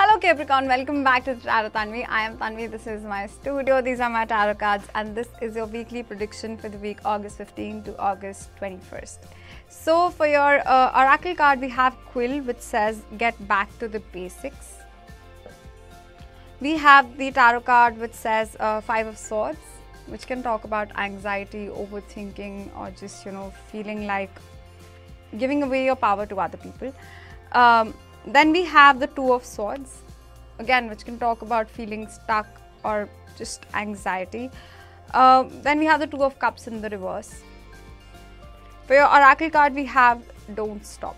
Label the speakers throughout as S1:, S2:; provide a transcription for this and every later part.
S1: Hello Capricorn, welcome back to Tarot Tanvi. I am Tanvi, this is my studio, these are my tarot cards and this is your weekly prediction for the week August 15 to August 21st. So for your uh, oracle card we have Quill which says get back to the basics. We have the tarot card which says uh, Five of Swords which can talk about anxiety, overthinking or just you know feeling like giving away your power to other people. Um, then we have the Two of Swords, again, which can talk about feeling stuck or just anxiety. Uh, then we have the Two of Cups in the reverse. For your Oracle card, we have Don't Stop.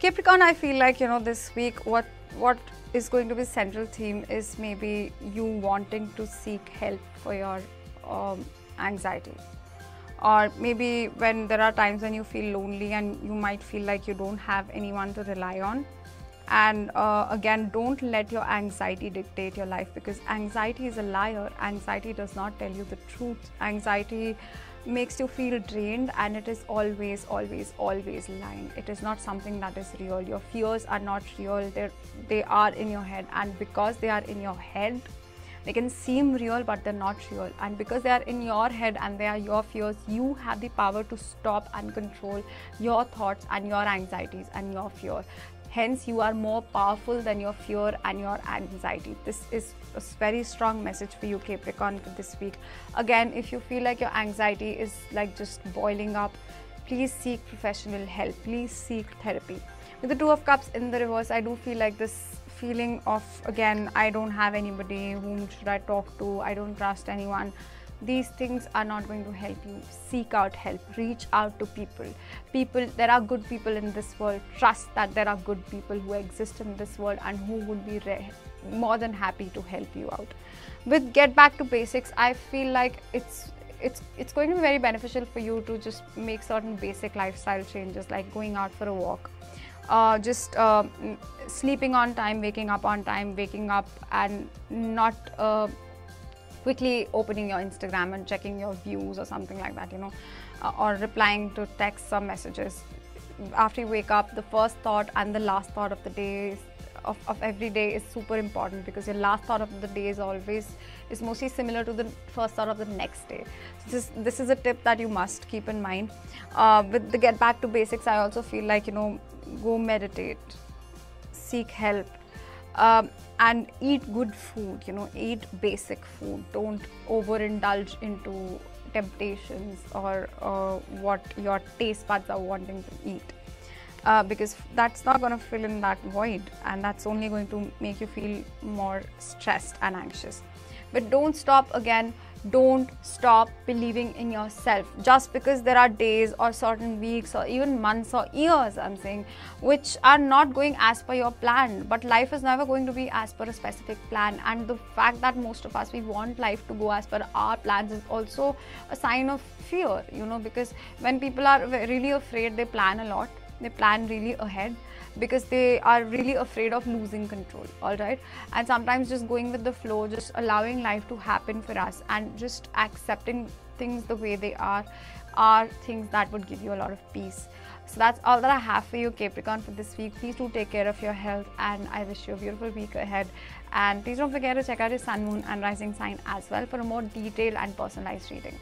S1: Capricorn, I feel like, you know, this week, what, what is going to be central theme is maybe you wanting to seek help for your um, anxiety or maybe when there are times when you feel lonely and you might feel like you don't have anyone to rely on. And uh, again don't let your anxiety dictate your life because anxiety is a liar. Anxiety does not tell you the truth. Anxiety makes you feel drained and it is always always always lying. It is not something that is real. Your fears are not real. They they are in your head. And because they are in your head they can seem real, but they're not real. And because they are in your head and they are your fears, you have the power to stop and control your thoughts and your anxieties and your fear. Hence, you are more powerful than your fear and your anxiety. This is a very strong message for you, Capricorn, for this week. Again, if you feel like your anxiety is like just boiling up, please seek professional help. Please seek therapy. With the Two of Cups in the reverse, I do feel like this feeling of again i don't have anybody whom should i talk to i don't trust anyone. These things are not going to help you. Seek out help. Reach out to people. People there are good people in this world. Trust that there are good people who exist in this world and who would be more than happy to help you out. With get back to basics i feel like it's it's it's going to be very beneficial for you to just make certain basic lifestyle changes like going out for a walk uh, just uh, sleeping on time, waking up on time, waking up and not uh, quickly opening your Instagram and checking your views or something like that, you know, uh, or replying to texts or messages. After you wake up, the first thought and the last thought of the day of, of every day is super important because your last thought of the day is always is mostly similar to the first thought of the next day. This, this is a tip that you must keep in mind. Uh, with the get back to basics, I also feel like you know go meditate, seek help, um, and eat good food. You know, eat basic food. Don't overindulge into temptations or uh, what your taste buds are wanting to eat. Uh, because that's not going to fill in that void and that's only going to make you feel more stressed and anxious. But don't stop again. Don't stop believing in yourself. Just because there are days or certain weeks or even months or years i'm saying which are not going as per your plan but life is never going to be as per a specific plan. And the fact that most of us we want life to go as per our plans is also a sign of fear you know because when people are really afraid they plan a lot they plan really ahead because they are really afraid of losing control all right and sometimes just going with the flow just allowing life to happen for us and just accepting things the way they are are things that would give you a lot of peace so that's all that I have for you, Capricorn, for this week. Please do take care of your health, and I wish you a beautiful week ahead. And please don't forget to check out your sun, moon, and rising sign as well for a more detailed and personalized reading.